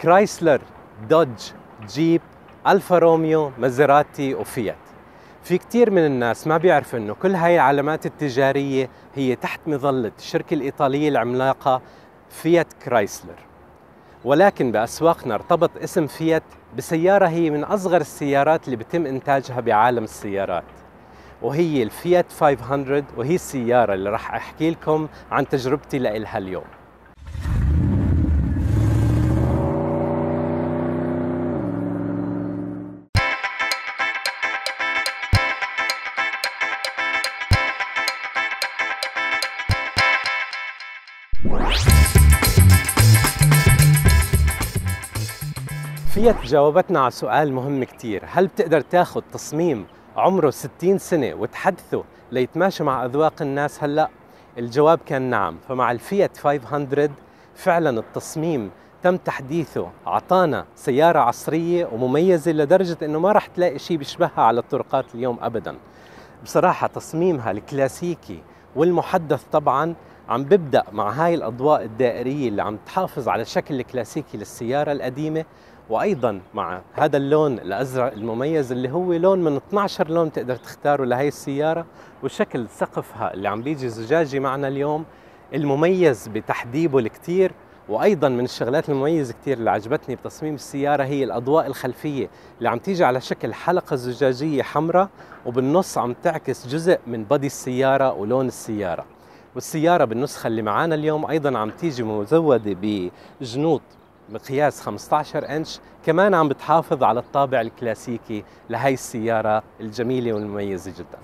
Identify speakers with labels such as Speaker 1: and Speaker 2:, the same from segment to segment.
Speaker 1: كرايسلر دوج جيب الفا روميو مازيراتي وفيات في كثير من الناس ما بيعرفوا إنه كل هاي العلامات التجارية هي تحت مظلة الشركة الإيطالية العملاقة فيات كرايسلر ولكن باسواقنا ارتبط اسم فيات بسيارة هي من أصغر السيارات اللي بتم إنتاجها بعالم السيارات. وهي الفيات 500 وهي السيارة اللي راح أحكي لكم عن تجربتي لها اليوم. فيات جاوبتنا على سؤال مهم كتير. هل بتقدر تاخذ تصميم عمره 60 سنة وتحدثه ليتماشى مع أذواق الناس؟ هلأ الجواب كان نعم. فمع الفيات 500 فعلا التصميم تم تحديثه أعطانا سيارة عصرية ومميزة لدرجة أنه ما رح تلاقي شيء بيشبهها على الطرقات اليوم أبدا. بصراحة تصميمها الكلاسيكي والمحدث طبعا عم ببدأ مع هاي الأضواء الدائرية اللي عم تحافظ على الشكل الكلاسيكي للسيارة القديمة وأيضا مع هذا اللون الأزرق المميز اللي هو لون من 12 لون تقدر تختاره لهي السيارة وشكل سقفها اللي عم بيجي زجاجي معنا اليوم المميز بتحديبه الكثير وأيضا من الشغلات المميزة كثير اللي عجبتني بتصميم السيارة هي الأضواء الخلفية اللي عم تيجي على شكل حلقة زجاجية حمراء وبالنص عم تعكس جزء من بدي السيارة ولون السيارة. والسيارة بالنسخة اللي معانا اليوم أيضا عم تيجي مزودة بجنوط مقياس 15 إنش كمان عم بتحافظ على الطابع الكلاسيكي لهي السيارة الجميلة والمميزة جدا.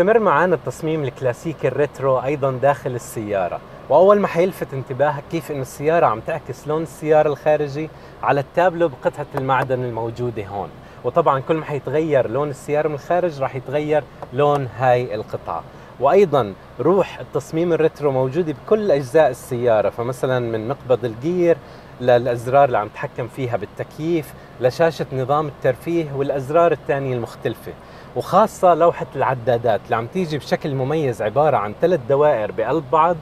Speaker 1: بيستمر معنا التصميم الكلاسيكي ال retro أيضا داخل السيارة. وأول ما حيلفت انتباهك كيف انه السيارة عم تعكس لون السيارة الخارجي على التابلو بقطعة المعدن الموجودة هون. وطبعا كل ما حيتغير لون السيارة من الخارج راح يتغير لون هاي القطعة. وأيضا روح التصميم ال retro موجودة بكل أجزاء السيارة فمثلا من مقبض ال gear للأزرار اللي عم تحكم فيها بالتكييف لشاشة نظام الترفيه والأزرار الثانية المختلفة. وخاصة لوحة العدادات اللي عم تيجي بشكل مميز عبارة عن ثلاث دوائر بقلب بعض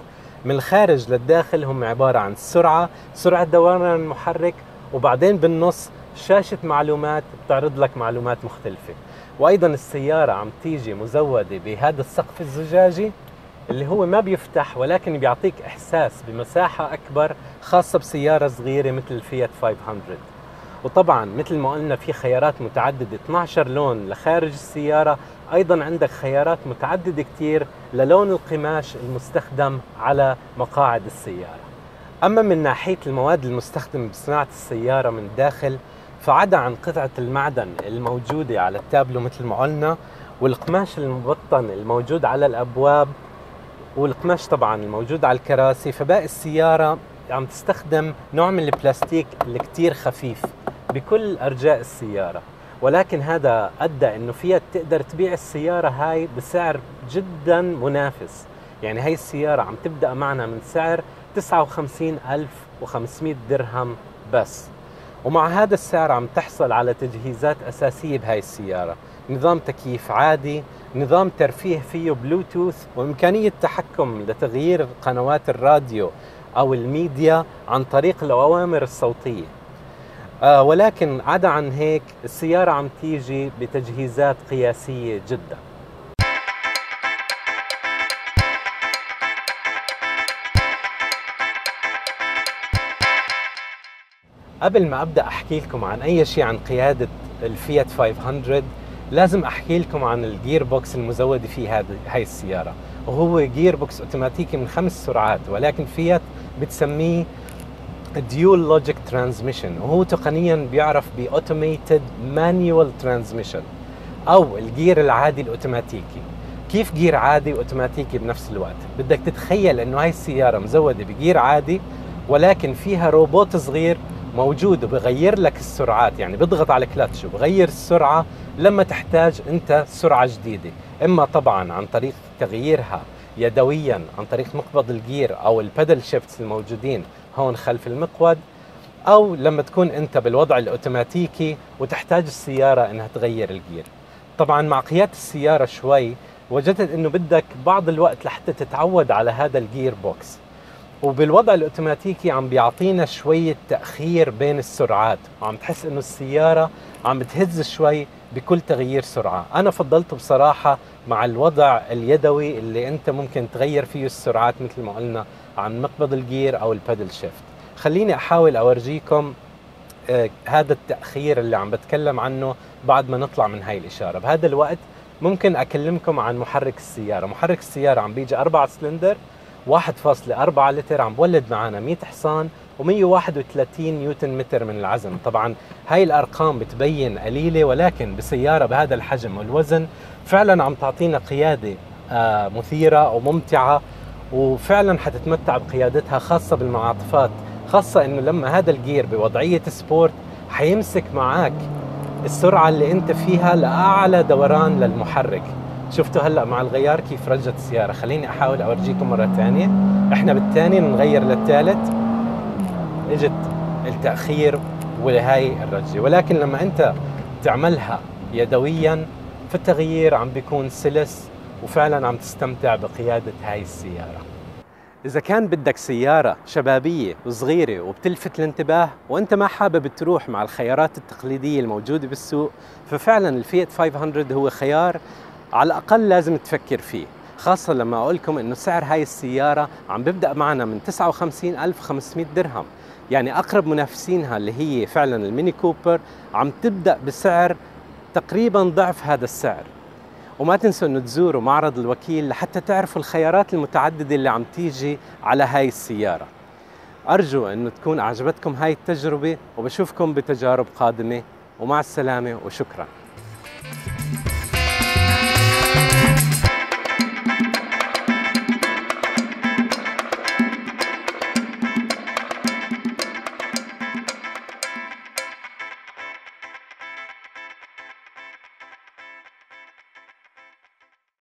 Speaker 1: من الخارج للداخل هم عبارة عن السرعة سرعة دوران المحرك وبعدين بالنص شاشة معلومات بتعرض لك معلومات مختلفة. وأيضا السيارة عم تيجي مزودة بهذا السقف الزجاجي اللي هو ما بيفتح ولكن بيعطيك إحساس بمساحة أكبر خاصة بسيارة صغيرة مثل الفيات 500 وطبعا مثل ما قلنا في خيارات متعددة. 12 لون لخارج السيارة. أيضا عندك خيارات متعددة كتير للون القماش المستخدم على مقاعد السيارة. أما من ناحية المواد المستخدمة بصناعة السيارة من الداخل فعدا عن قطعة المعدن الموجودة على التابلو مثل ما قلنا والقماش المبطن الموجود على الأبواب والقماش طبعا الموجود على الكراسي فباقي السيارة عم تستخدم نوع من البلاستيك اللي كتير خفيف. بكل أرجاء السيارة. ولكن هذا أدى إنه فيها تقدر تبيع السيارة هاي بسعر جدا منافس. يعني هاي السيارة عم تبدأ معنا من سعر 59500 درهم بس. ومع هذا السعر عم تحصل على تجهيزات أساسية بهاي السيارة. نظام تكييف عادي نظام ترفيه فيه بلوتوث وإمكانية تحكم لتغيير قنوات الراديو أو الميديا عن طريق الأوامر الصوتية. آه ولكن عدا عن هيك السيارة عم تيجي بتجهيزات قياسية جدا. قبل ما أبدأ أحكي لكم عن أي شيء عن قيادة الفيات 500 لازم أحكي لكم عن ال gear box المزود في هذه هاي السيارة. وهو gear box أوتوماتيكي من خمس سرعات ولكن فيات بتسميه Dualogic transmission وهو تقنيا بيعرف ب automated manual transmission أو ال gear العادي الأوتوماتيكي. كيف gear عادي وأوتوماتيكي بنفس الوقت؟ بدك تتخيل إنه هاي السيارة مزودة ب gear عادي ولكن فيها روبوت صغير موجود وبغير لك السرعات. يعني بيضغط على الكلتش وبغير السرعة لما تحتاج أنت سرعة جديدة. إما طبعا عن طريق تغييرها يدويا عن طريق مقبض ال gear أو ال paddle shifts الموجودين هون خلف المقود أو لما تكون أنت بالوضع الأوتوماتيكي وتحتاج السيارة إنها تغير ال gear. طبعا مع قيادة السيارة شوي وجدت إنه بدك بعض الوقت لحتى تتعود على هذا ال gear box. وبالوضع الأوتوماتيكي عم بيعطينا شوية تأخير بين السرعات. وعم تحس إنه السيارة عم بتهز شوي بكل تغيير سرعة. أنا فضلته بصراحة مع الوضع اليدوي اللي أنت ممكن تغير فيه السرعات مثل ما قلنا عن مقبض ال gear أو ال paddle shift. خليني أحاول أورجيكم آه هذا التأخير اللي عم بتكلم عنه بعد ما نطلع من هاي الإشارة. بهذا الوقت ممكن أكلمكم عن محرك السيارة. محرك السيارة عم بيجي 4 سلندر 1.4 لتر عم بولد معنا 100 حصان و131 نيوتن متر من العزم. طبعا هاي الأرقام بتبين قليلة ولكن بسيارة بهذا الحجم والوزن فعلا عم تعطينا قيادة آه مثيرة وممتعة. وفعلا حتتمتع بقيادتها خاصة بالمعاطفات خاصة إنه لما هذا الجير بوضعية سبورت حيمسك معك السرعة اللي أنت فيها لأعلى دوران للمحرك. شفتوا هلأ مع الغيار كيف رجت السيارة. خليني أحاول أورجيكم مرة ثانية. إحنا بالثاني نغير للثالث. إجت التأخير ولهي الرجة. ولكن لما أنت تعملها يدويا فالتغيير عم بيكون سلس وفعلا عم تستمتع بقيادة هاي السيارة. إذا كان بدك سيارة شبابية وصغيرة وبتلفت الانتباه وأنت ما حابب تروح مع الخيارات التقليدية الموجودة بالسوق ففعلا الفيت 500 هو خيار على الأقل لازم تفكر فيه خاصة لما أقول لكم إنه سعر هاي السيارة عم بيبدأ معنا من 59500 درهم. يعني أقرب منافسينها اللي هي فعلا الميني كوبر عم تبدأ بسعر تقريبا ضعف هذا السعر. وما تنسوا إنه تزوروا معرض الوكيل لحتى تعرفوا الخيارات المتعددة اللي عم تيجي على هاي السيارة. أرجو إنه تكون أعجبتكم هاي التجربة وبشوفكم بتجارب قادمة. ومع السلامة وشكرا.